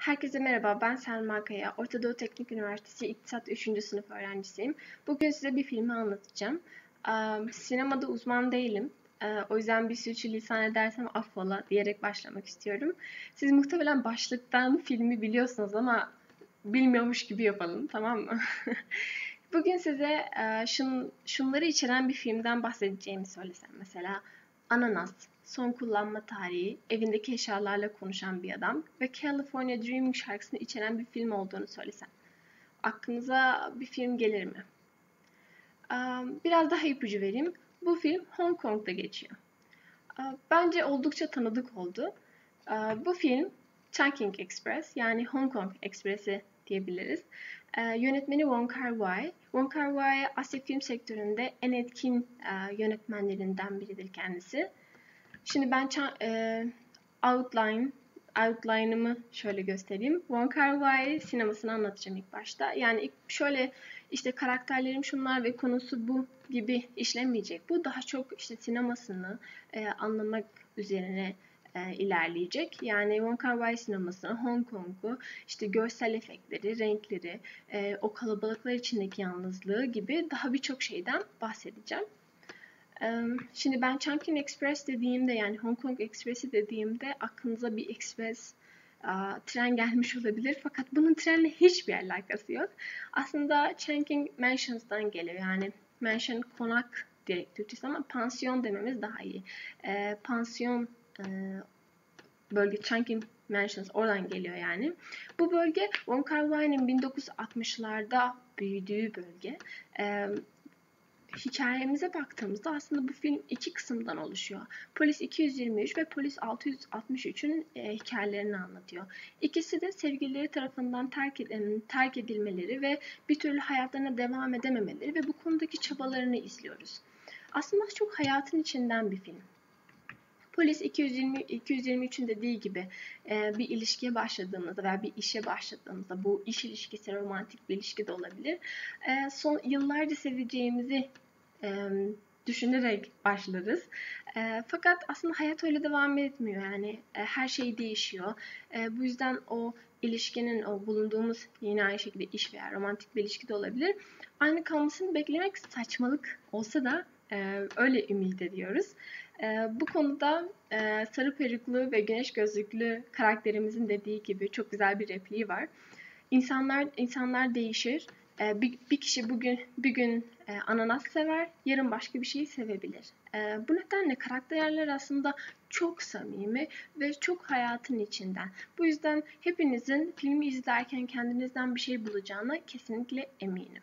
Herkese merhaba, ben Selma Kaya. Orta Doğu Teknik Üniversitesi İktisat 3. sınıf öğrencisiyim. Bugün size bir filmi anlatacağım. Sinemada uzman değilim. Ee, o yüzden bir sürçülisan edersem affola diyerek başlamak istiyorum. Siz muhtemelen başlıktan filmi biliyorsunuz ama bilmiyormuş gibi yapalım, tamam mı? Bugün size e, şun, şunları içeren bir filmden bahsedeceğimi söylesem mesela. Ananas, son kullanma tarihi, evindeki eşyalarla konuşan bir adam ve California Dreaming şarkısını içeren bir film olduğunu söylesem. Aklınıza bir film gelir mi? Biraz daha ipucu vereyim. Bu film Hong Kong'da geçiyor. Bence oldukça tanıdık oldu. Bu film Chungking Express yani Hong Kong Express'i diyebiliriz. Yönetmeni Wong Kar-wai. Wong Kar-wai Asya film sektöründe en etkin yönetmenlerinden biridir kendisi. Şimdi ben e, outline outline'ımı şöyle göstereyim. Wong Kar-wai sinemasını anlatacağım ilk başta. Yani şöyle işte karakterlerim şunlar ve konusu bu gibi işlemeyecek. Bu daha çok işte sinemasını e, anlamak üzerine e, ilerleyecek. Yani Wong Kar Wai sinemasını, Hong Kong'u, işte görsel efektleri, renkleri, e, o kalabalıklar içindeki yalnızlığı gibi daha birçok şeyden bahsedeceğim. Şimdi ben Chungking Express dediğimde yani Hong Kong Express'i dediğimde aklınıza bir express tren gelmiş olabilir. Fakat bunun trenle hiçbir alakası yok. Aslında Chungking Mansions'dan geliyor. Yani mansion konak direkt Türkçesi ama pansiyon dememiz daha iyi. E, pansiyon e, bölge Chungking Mansions oradan geliyor yani. Bu bölge Wong Kar Wai'nin 1960'larda büyüdüğü bölge. E, hikayemize baktığımızda aslında bu film iki kısımdan oluşuyor. Polis 223 ve Polis 663'ün e, hikayelerini anlatıyor. İkisi de sevgilileri tarafından terk, ed- terk edilmeleri ve bir türlü hayatlarına devam edememeleri ve bu konudaki çabalarını izliyoruz. Aslında çok hayatın içinden bir film. Polis 220 223'ün dediği gibi e, bir ilişkiye başladığımızda veya bir işe başladığımızda bu iş ilişkisi romantik bir ilişki de olabilir. E, son yıllarca seveceğimizi e, düşünerek başlarız. E, fakat aslında hayat öyle devam etmiyor. Yani e, her şey değişiyor. E, bu yüzden o ilişkinin o bulunduğumuz yine aynı şekilde iş veya romantik bir ilişki de olabilir. Aynı kalmasını beklemek saçmalık olsa da e, öyle ümit ediyoruz. E, bu konuda e, sarı peruklu ve güneş gözlüklü karakterimizin dediği gibi çok güzel bir repliği var. İnsanlar insanlar değişir. E, bir, bir kişi bugün bir gün e, ananas sever, yarın başka bir şeyi sevebilir. E, bu nedenle karakterler aslında çok samimi ve çok hayatın içinden. Bu yüzden hepinizin filmi izlerken kendinizden bir şey bulacağına kesinlikle eminim.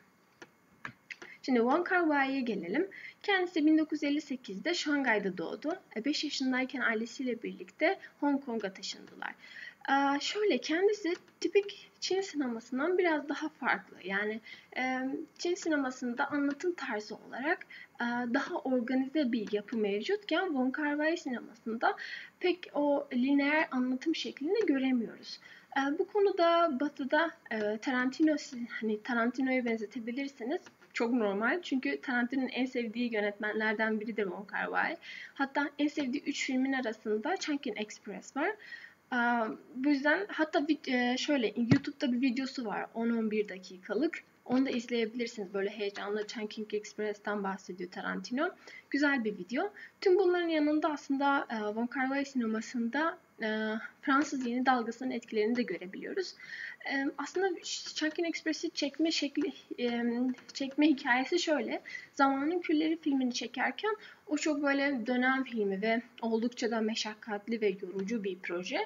Şimdi Wong Kar Wai'ye gelelim. Kendisi 1958'de Şangay'da doğdu. 5 e, yaşındayken ailesiyle birlikte Hong Kong'a taşındılar. Ee, şöyle kendisi tipik Çin sinemasından biraz daha farklı. Yani e, Çin sinemasında anlatım tarzı olarak e, daha organize bir yapı mevcutken Wong Kar Wai sinemasında pek o lineer anlatım şeklini göremiyoruz. E, bu konuda Batı'da Tarantino hani Tarantino'ya benzetebilirsiniz çok normal. Çünkü Tarantino'nun en sevdiği yönetmenlerden biridir Wong Kar Wai. Hatta en sevdiği üç filmin arasında Chungking Express var. Bu yüzden hatta e, şöyle YouTube'da bir videosu var 10-11 dakikalık. Onu da izleyebilirsiniz. Böyle heyecanlı Chungking Express'ten bahsediyor Tarantino. Güzel bir video. Tüm bunların yanında aslında e, Wong Kar Wai sinemasında e, Fransız yeni dalgasının etkilerini de görebiliyoruz. Aslında Chungking Express'i çekme şekli, çekme hikayesi şöyle. Zamanın Külleri filmini çekerken o çok böyle dönem filmi ve oldukça da meşakkatli ve yorucu bir proje.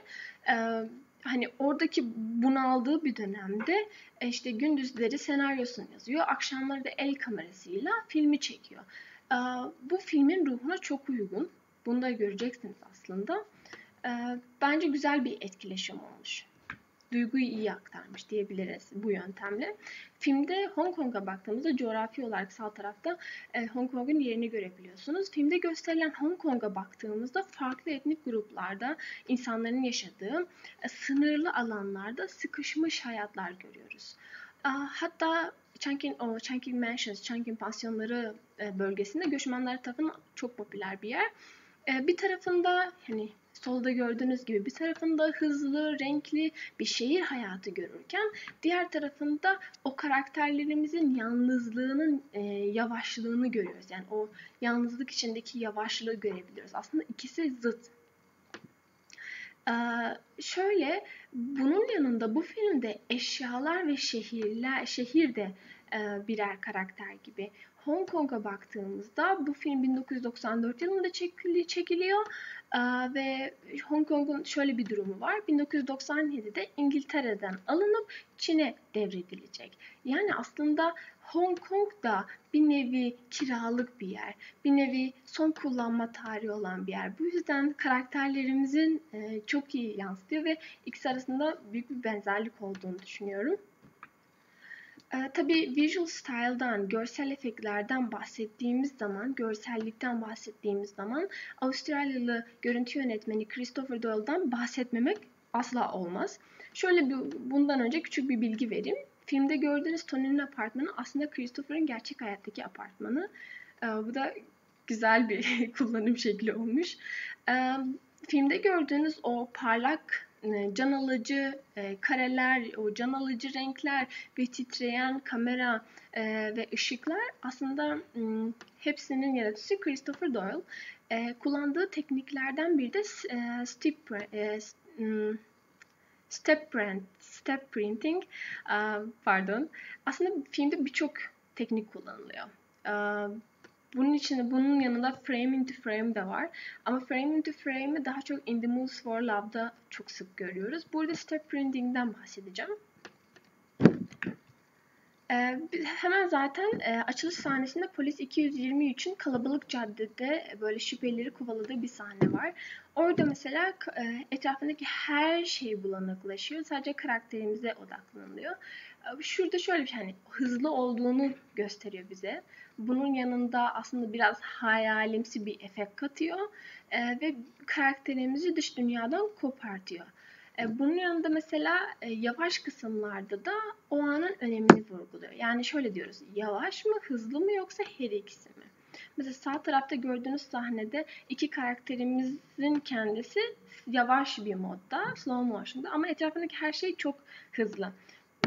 Hani oradaki bunaldığı bir dönemde e, işte gündüzleri senaryosunu yazıyor, akşamları da el kamerasıyla filmi çekiyor. Bu filmin ruhuna çok uygun. Bunu da göreceksiniz aslında. Bence güzel bir etkileşim olmuş duyguyu iyi aktarmış diyebiliriz bu yöntemle. Filmde Hong Kong'a baktığımızda coğrafi olarak sağ tarafta e, Hong Kong'un yerini görebiliyorsunuz. Filmde gösterilen Hong Kong'a baktığımızda farklı etnik gruplarda insanların yaşadığı e, sınırlı alanlarda sıkışmış hayatlar görüyoruz. E, hatta Chungking, o Chungking Mansions, Chungking Pansiyonları e, bölgesinde göçmenler tarafından çok popüler bir yer. E, bir tarafında hani solda gördüğünüz gibi bir tarafında hızlı, renkli bir şehir hayatı görürken diğer tarafında o karakterlerimizin yalnızlığının e, yavaşlığını görüyoruz. Yani o yalnızlık içindeki yavaşlığı görebiliyoruz. Aslında ikisi zıt. Ee, şöyle bunun yanında bu filmde eşyalar ve şehirler şehir de e, birer karakter gibi. Hong Kong'a baktığımızda bu film 1994 yılında çekiliyor ee, ve Hong Kong'un şöyle bir durumu var. 1997'de İngiltere'den alınıp Çin'e devredilecek. Yani aslında Hong Kong da bir nevi kiralık bir yer. Bir nevi son kullanma tarihi olan bir yer. Bu yüzden karakterlerimizin e, çok iyi yansıtıyor ve ikisi arasında büyük bir benzerlik olduğunu düşünüyorum. Ee, tabii visual style'dan, görsel efektlerden bahsettiğimiz zaman, görsellikten bahsettiğimiz zaman Avustralyalı görüntü yönetmeni Christopher Doyle'dan bahsetmemek asla olmaz. Şöyle bir, bundan önce küçük bir bilgi vereyim. Filmde gördüğünüz Tony'nin apartmanı aslında Christopher'ın gerçek hayattaki apartmanı. Ee, bu da güzel bir kullanım şekli olmuş. Ee, filmde gördüğünüz o parlak e, can alıcı e, kareler, o can alıcı renkler ve titreyen kamera e, ve ışıklar aslında hepsinin yaratıcısı Christopher Doyle. E, kullandığı tekniklerden biri de e, step, e, print, step printing. E, pardon. Aslında filmde birçok teknik kullanılıyor. E, bunun için bunun yanında frame into frame de var. Ama frame into frame'i daha çok in the moves for love'da çok sık görüyoruz. Burada step printing'den bahsedeceğim. Ee, hemen zaten e, açılış sahnesinde polis 223'ün kalabalık caddede böyle şüphelileri kovaladığı bir sahne var. Orada mesela e, etrafındaki her şey bulanıklaşıyor. Sadece karakterimize odaklanılıyor. Şurada şöyle bir şey hani hızlı olduğunu gösteriyor bize. Bunun yanında aslında biraz hayalimsi bir efekt katıyor e, ve karakterimizi dış dünyadan kopartıyor. E, bunun yanında mesela e, yavaş kısımlarda da o anın önemini vurguluyor. Yani şöyle diyoruz, yavaş mı, hızlı mı yoksa her ikisi mi? Mesela sağ tarafta gördüğünüz sahnede iki karakterimizin kendisi yavaş bir modda, slow motion'da ama etrafındaki her şey çok hızlı.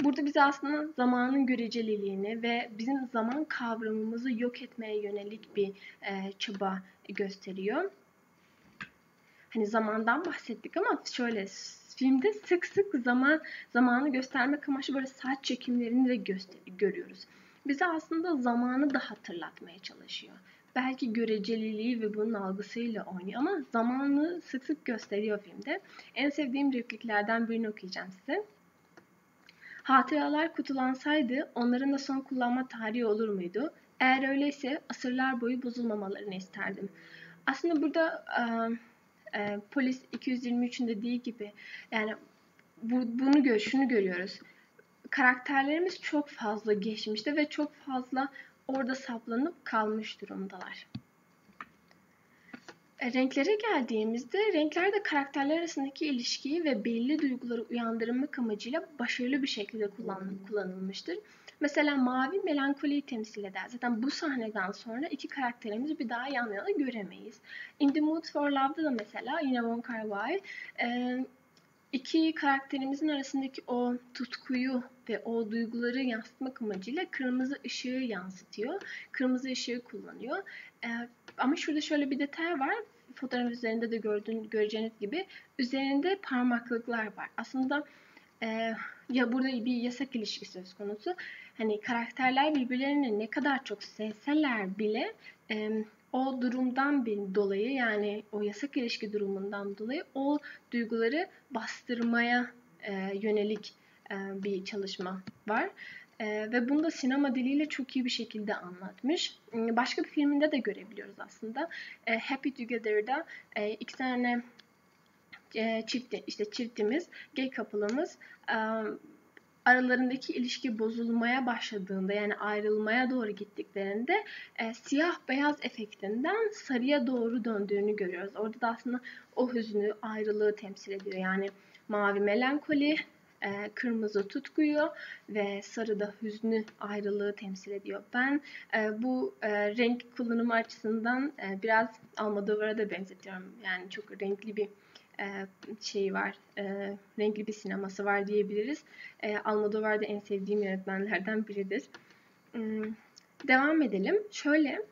Burada bize aslında zamanın göreceliliğini ve bizim zaman kavramımızı yok etmeye yönelik bir e, çaba gösteriyor. Hani zamandan bahsettik ama şöyle filmde sık sık zaman zamanı göstermek amaçlı böyle saat çekimlerini de göster görüyoruz. Bize aslında zamanı da hatırlatmaya çalışıyor. Belki göreceliliği ve bunun algısıyla oynuyor ama zamanı sık sık gösteriyor filmde. En sevdiğim repliklerden birini okuyacağım size. Hatıralar kutulansaydı onların da son kullanma tarihi olur muydu? Eğer öyleyse asırlar boyu bozulmamalarını isterdim. Aslında burada e, e, polis 223'ün dediği gibi yani bu, bunu gör, şunu görüyoruz. Karakterlerimiz çok fazla geçmişte ve çok fazla orada saplanıp kalmış durumdalar. E, renklere geldiğimizde renkler de karakterler arasındaki ilişkiyi ve belli duyguları uyandırmak amacıyla başarılı bir şekilde kullan, kullanılmıştır. Mesela mavi melankoliyi temsil eder. Zaten bu sahneden sonra iki karakterimizi bir daha yan yana göremeyiz. In the Mood for Love'da da mesela yine Wong Kar Wai e, iki karakterimizin arasındaki o tutkuyu ve o duyguları yansıtmak amacıyla kırmızı ışığı yansıtıyor. Kırmızı ışığı kullanıyor. E, ama şurada şöyle bir detay var. Fotoğraf üzerinde de gördüğün, göreceğiniz gibi üzerinde parmaklıklar var. Aslında e, ya burada bir yasak ilişki söz konusu. Hani karakterler birbirlerini ne kadar çok sevseler bile e, o durumdan dolayı yani o yasak ilişki durumundan dolayı o duyguları bastırmaya e, yönelik e, bir çalışma var. E, ve bunu da sinema diliyle çok iyi bir şekilde anlatmış. Başka bir filminde de görebiliyoruz aslında. E, Happy Together'da e, iki tane e, çift işte çiftimiz, gay kapılımız e, aralarındaki ilişki bozulmaya başladığında yani ayrılmaya doğru gittiklerinde e, siyah beyaz efektinden sarıya doğru döndüğünü görüyoruz. Orada da aslında o hüznü, ayrılığı temsil ediyor. Yani mavi melankoli, e, kırmızı tutkuyu ve sarı da hüznü ayrılığı temsil ediyor. Ben e, bu e, renk kullanımı açısından biraz Almodovar'a da benzetiyorum. Yani çok renkli bir e, şeyi var, renkli bir sineması var diyebiliriz. E, Almodovar da en sevdiğim yönetmenlerden biridir. Hmm, devam edelim. Şöyle,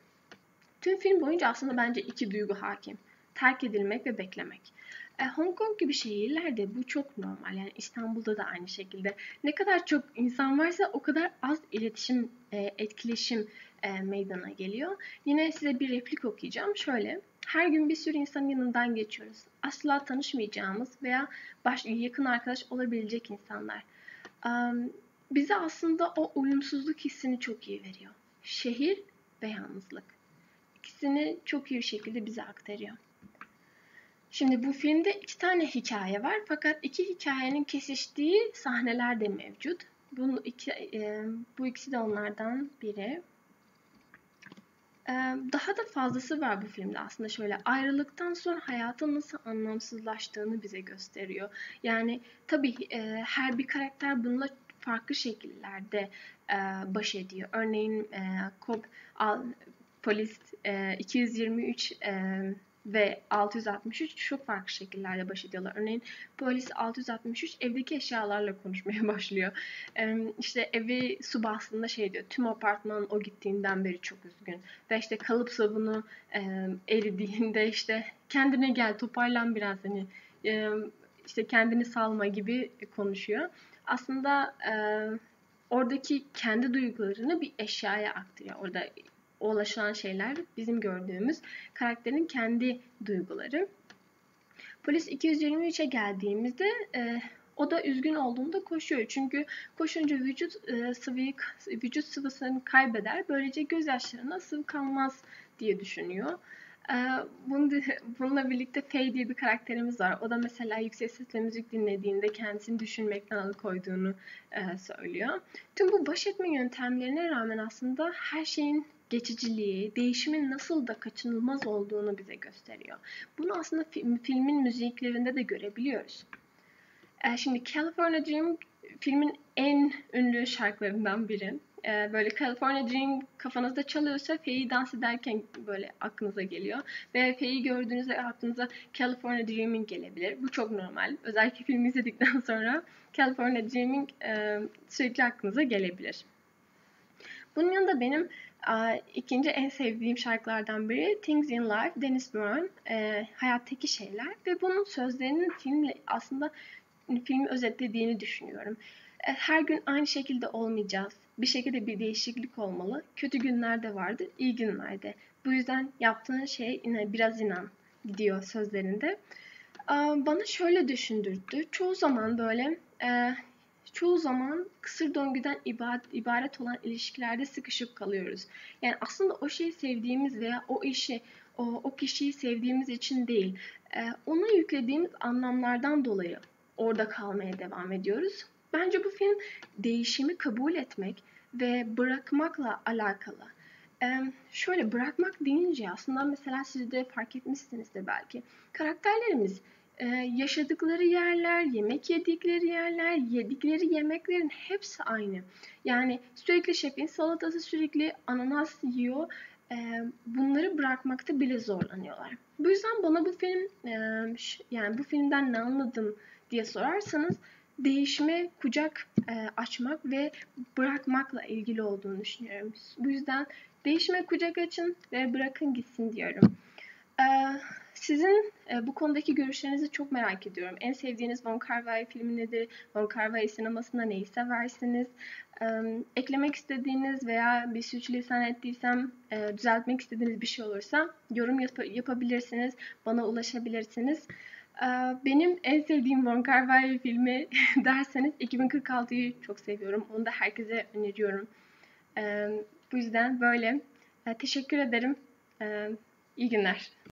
tüm film boyunca aslında bence iki duygu hakim. Terk edilmek ve beklemek. E, Hong Kong gibi şehirlerde bu çok normal. Yani İstanbul'da da aynı şekilde. Ne kadar çok insan varsa o kadar az iletişim, e, etkileşim e, meydana geliyor. Yine size bir replik okuyacağım. Şöyle, her gün bir sürü insanın yanından geçiyoruz. Asla tanışmayacağımız veya baş, yakın arkadaş olabilecek insanlar. Um, bize aslında o uyumsuzluk hissini çok iyi veriyor. Şehir ve yalnızlık. İkisini çok iyi bir şekilde bize aktarıyor. Şimdi bu filmde iki tane hikaye var fakat iki hikayenin kesiştiği sahneler de mevcut. Bunu iki, e, bu ikisi de onlardan biri. E, daha da fazlası var bu filmde aslında şöyle ayrılıktan sonra hayatın nasıl anlamsızlaştığını bize gösteriyor. Yani tabii e, her bir karakter bununla farklı şekillerde e, baş ediyor. Örneğin e, Cobb, al, polis e, 223 e, ve 663 çok farklı şekillerle baş ediyorlar. Örneğin polis 663 evdeki eşyalarla konuşmaya başlıyor. İşte evi su bastığında şey diyor, tüm apartman o gittiğinden beri çok üzgün. Ve işte kalıp sabunu eridiğinde işte kendine gel toparlan biraz hani işte kendini salma gibi konuşuyor. Aslında oradaki kendi duygularını bir eşyaya aktarıyor. Orada ulaşılan şeyler bizim gördüğümüz karakterin kendi duyguları. Polis 223'e geldiğimizde e, o da üzgün olduğunda koşuyor. Çünkü koşunca vücut e, sıvıyı, vücut sıvısını kaybeder. Böylece gözyaşlarına sıvı kalmaz diye düşünüyor. E, bununla birlikte Faye diye bir karakterimiz var. O da mesela yüksek sesle müzik dinlediğinde kendisini düşünmekten alıkoyduğunu e, söylüyor. Tüm bu baş etme yöntemlerine rağmen aslında her şeyin geçiciliği, değişimin nasıl da kaçınılmaz olduğunu bize gösteriyor. Bunu aslında film, filmin müziklerinde de görebiliyoruz. Ee, şimdi California Dream filmin en ünlü şarkılarından biri. Ee, böyle California Dream kafanızda çalıyorsa Faye'i dans ederken böyle aklınıza geliyor. Ve Faye'i gördüğünüzde aklınıza California Dreaming gelebilir. Bu çok normal. Özellikle filmi izledikten sonra California Dreaming e, sürekli aklınıza gelebilir. Bunun yanında benim ikinci en sevdiğim şarkılardan biri Things in Life, Dennis Brown, e, Hayattaki Şeyler ve bunun sözlerinin filmle aslında filmi özetlediğini düşünüyorum. E, her gün aynı şekilde olmayacağız. Bir şekilde bir değişiklik olmalı. Kötü günler de vardır, iyi günler de. Bu yüzden yaptığın şey yine biraz inan gidiyor sözlerinde. Bana şöyle düşündürdü. Çoğu zaman böyle e, çoğu zaman kısır döngüden ibaret olan ilişkilerde sıkışıp kalıyoruz. Yani aslında o şeyi sevdiğimiz veya o işi, o, o kişiyi sevdiğimiz için değil, e, ona yüklediğimiz anlamlardan dolayı orada kalmaya devam ediyoruz. Bence bu film değişimi kabul etmek ve bırakmakla alakalı. Ee, şöyle bırakmak deyince aslında mesela siz de fark etmişsinizdir belki. Karakterlerimiz yaşadıkları yerler, yemek yedikleri yerler, yedikleri yemeklerin hepsi aynı. Yani sürekli şefin salatası, sürekli ananas yiyor. Bunları bırakmakta bile zorlanıyorlar. Bu yüzden bana bu film, yani bu filmden ne anladım diye sorarsanız değişime kucak açmak ve bırakmakla ilgili olduğunu düşünüyorum. Bu yüzden değişime kucak açın ve bırakın gitsin diyorum. Ee, sizin e, bu konudaki görüşlerinizi çok merak ediyorum. En sevdiğiniz Von Kar-wai filmi nedir? Von Kar-wai sinemasında neyi seversiniz? E, eklemek istediğiniz veya bir sürçülisan ettiysem e, düzeltmek istediğiniz bir şey olursa yorum yap- yapabilirsiniz. Bana ulaşabilirsiniz. E, benim en sevdiğim Von Kar-wai filmi derseniz 2046'yı çok seviyorum. Onu da herkese öneriyorum. E, bu yüzden böyle. E, teşekkür ederim. E, iyi günler.